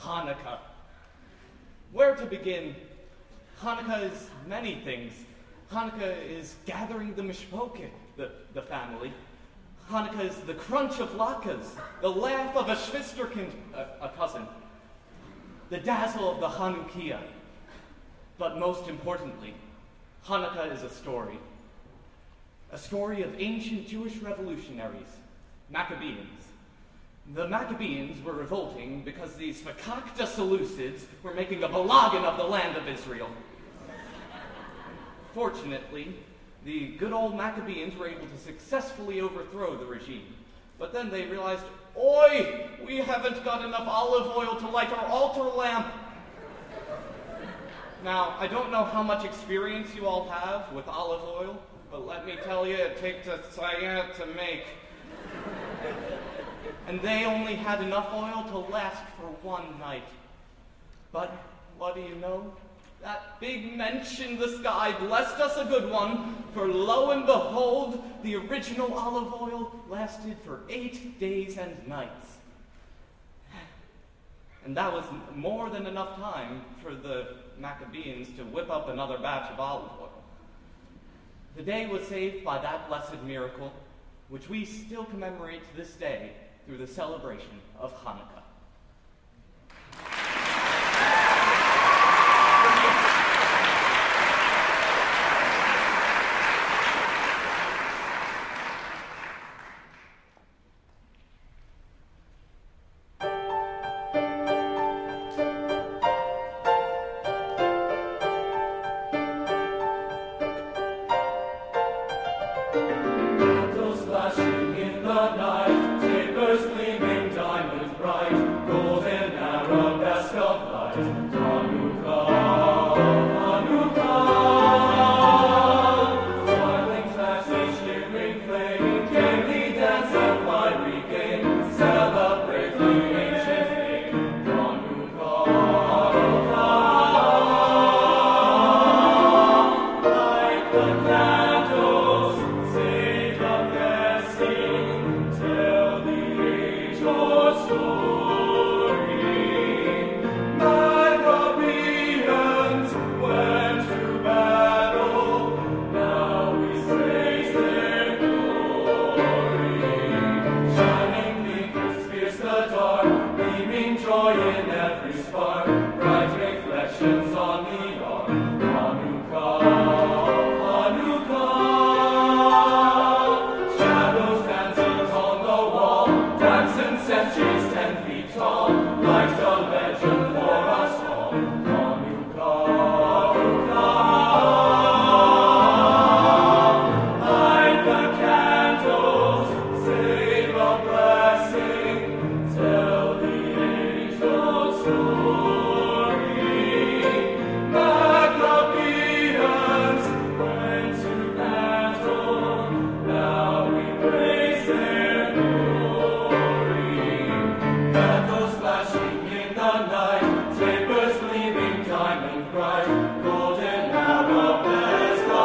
Hanukkah. Where to begin? Hanukkah is many things. Hanukkah is gathering the mishpoke, the, the family. Hanukkah is the crunch of latkes, the laugh of a schwesterkind, a, a cousin, the dazzle of the hanukkiah. But most importantly, Hanukkah is a story. A story of ancient Jewish revolutionaries, Maccabeans. The Maccabeans were revolting because these fakakta Seleucids were making a balagan of the land of Israel. Fortunately, the good old Maccabeans were able to successfully overthrow the regime. But then they realized, Oi, we haven't got enough olive oil to light our altar lamp. Now, I don't know how much experience you all have with olive oil, but let me tell you, it takes a sayat to make. And they only had enough oil to last for one night. But what do you know? That big mensch in the sky blessed us a good one, for lo and behold, the original olive oil lasted for eight days and nights. And that was more than enough time for the Maccabeans to whip up another batch of olive oil. The day was saved by that blessed miracle, which we still commemorate to this day through the celebration of Hanukkah.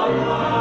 Oh,